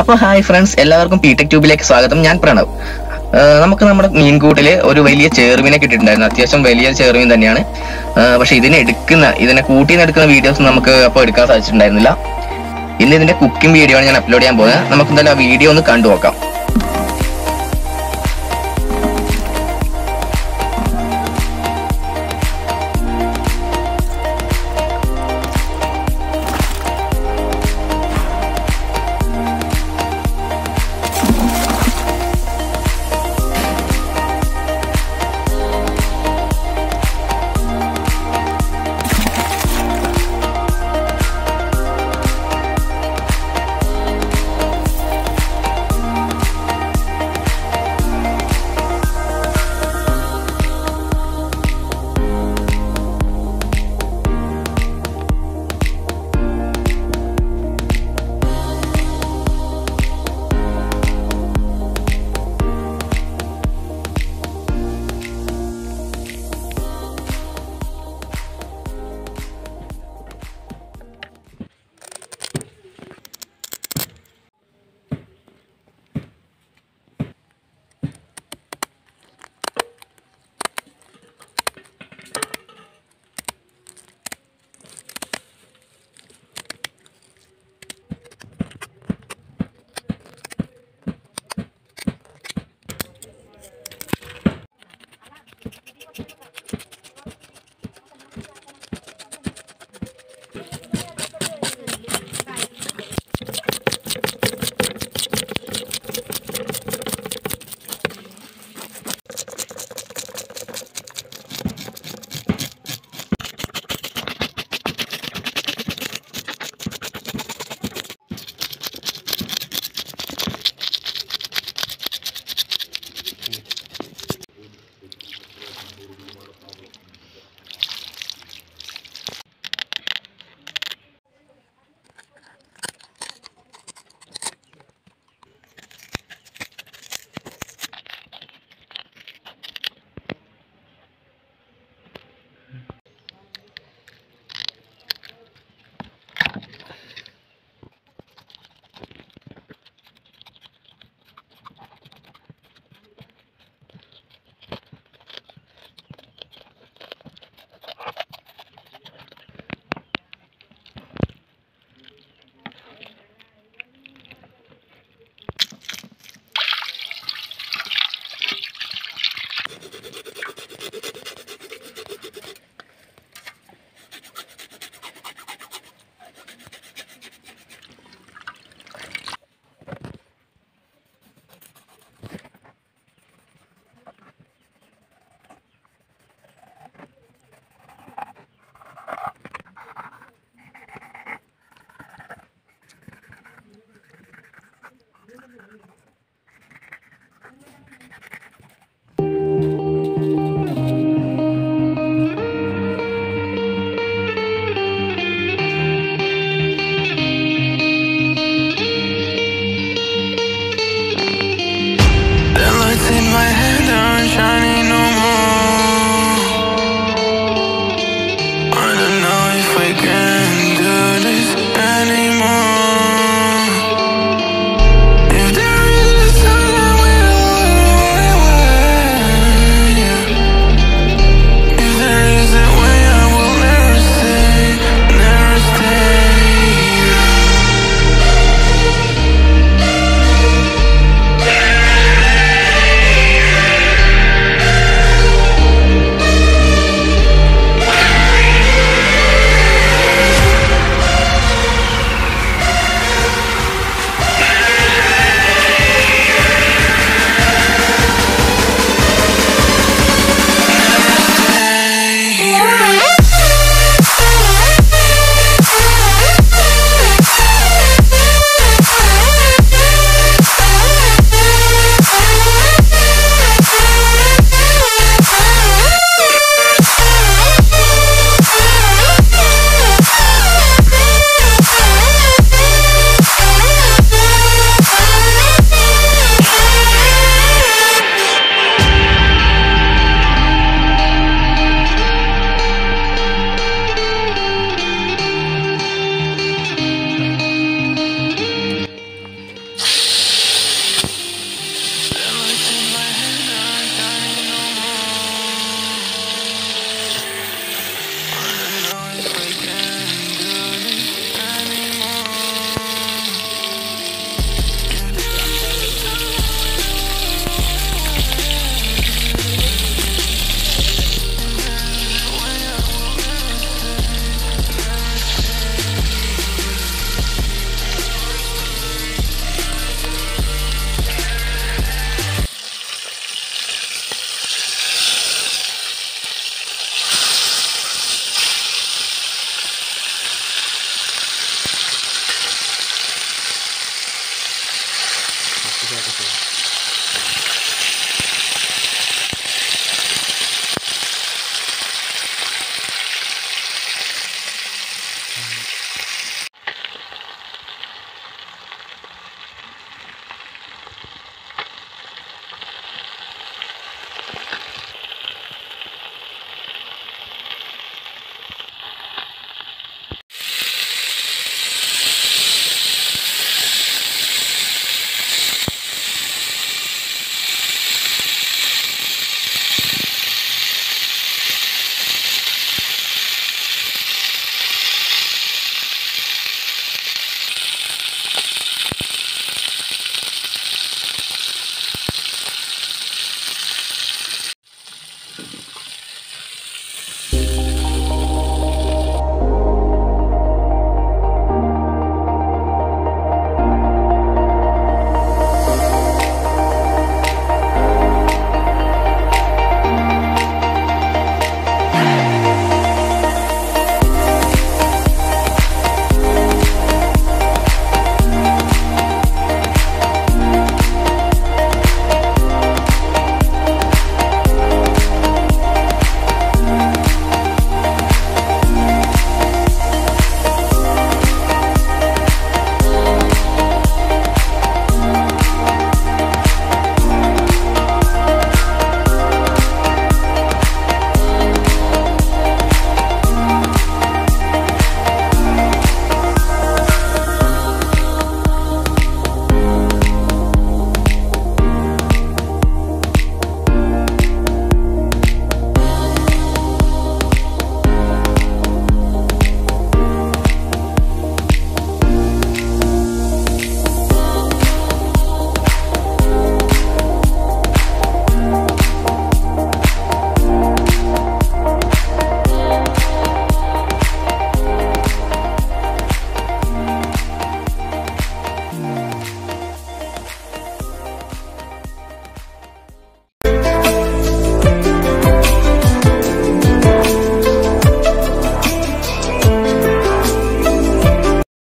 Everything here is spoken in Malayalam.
അപ്പൊ ഹായ് ഫ്രണ്ട്സ് എല്ലാവർക്കും പീടെക് ട്യൂബിലേക്ക് സ്വാഗതം. ഞാൻ പ്രണവ്. നമുക്ക് നമ്മുടെ മീൻകൂട്ടിൽ ഒരു വലിയ ചേർവിനെ കിട്ടിയിട്ടുണ്ടായിരുന്നു. അത്യാവശ്യം വലിയ ചേർവിൻ തന്നെയാണ്. പക്ഷെ ഇതിനെ എടുക്കുന്ന ഇതിനെ കൂട്ടിന്ന് എടുക്കുന്ന വീഡിയോസ് നമുക്ക് അപ്പോൾ എടുക്കാൻ സാധിച്ചിട്ടുണ്ടായിരുന്നില്ല. ഇന്ന് ഇതിന്റെ കുക്കിംഗ് വീഡിയോ ആണ് ഞാൻ അപ്ലോഡ് ചെയ്യാൻ പോകുന്നത്. നമുക്ക് എന്തായാലും ആ വീഡിയോ ഒന്ന് കണ്ടു നോക്കാം